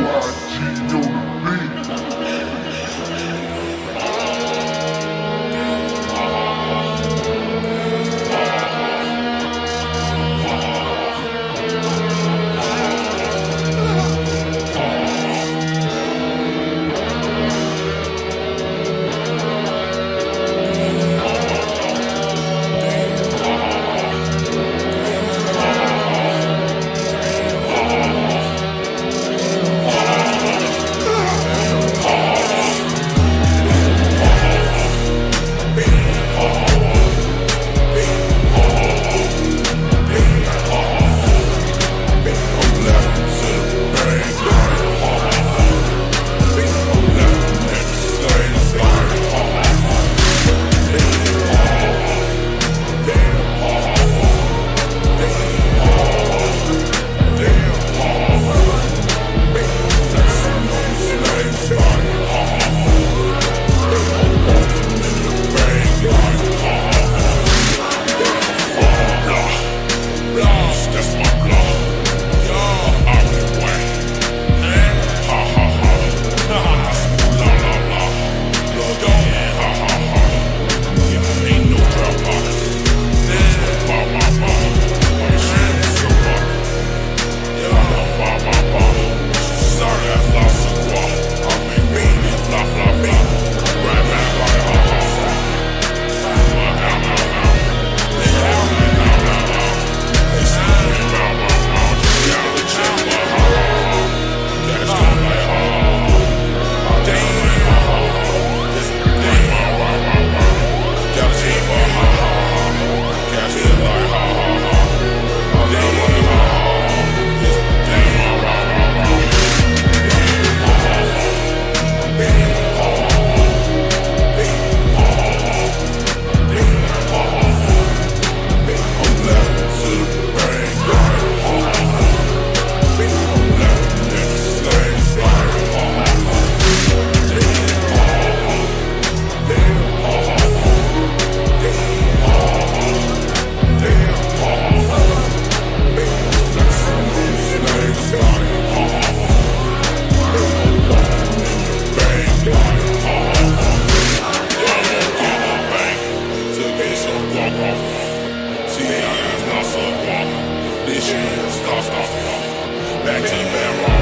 Network. See, I am not so This year, stop, stop, Back to the